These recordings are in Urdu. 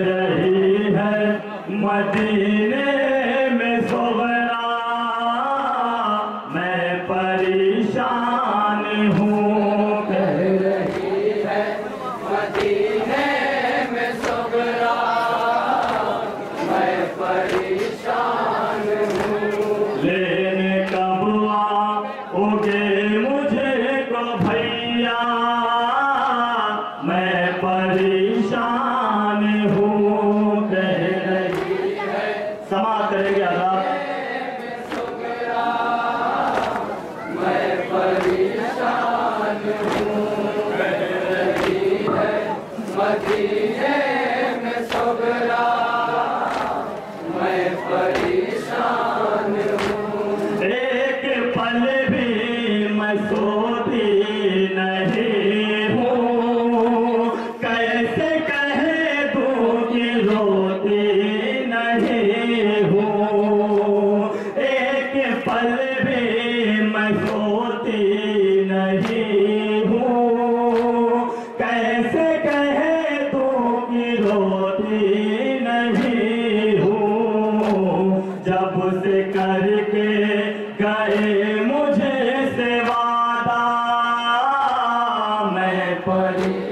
رہی ہے مدینے میں سغرا میں پریشان ہوں۔ رہی ہے میں سغرا میں پریشان ہوں my. Buddy.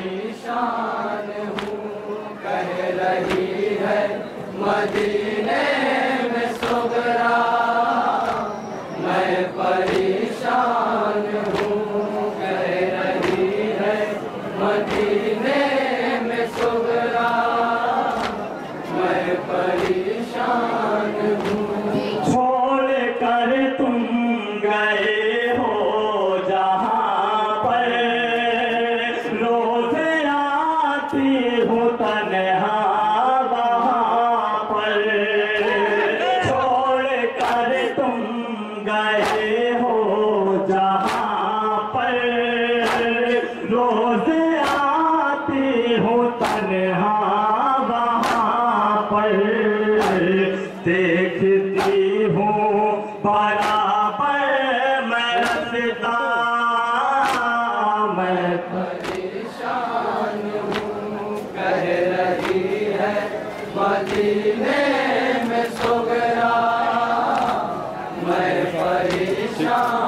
پریشان ہوں کہہ رہی ہے مدینے میں سو گیا میں پریشان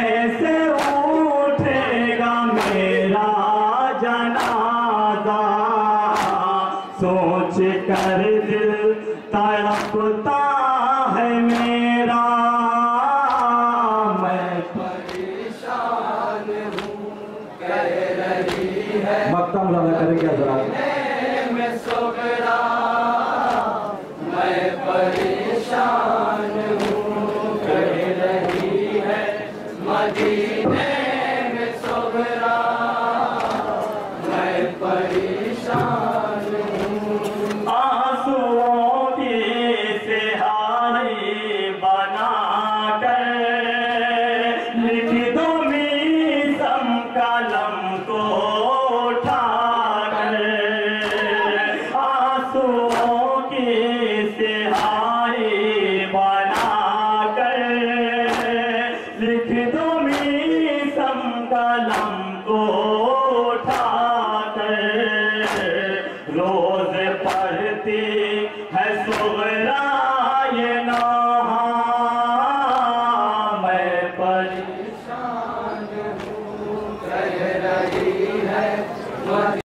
کیسے اٹھے میرا جنازہ۔ سوچ کر دل ہے میرا۔ میں ہوں کہہ کریں گے حضرات۔ 过。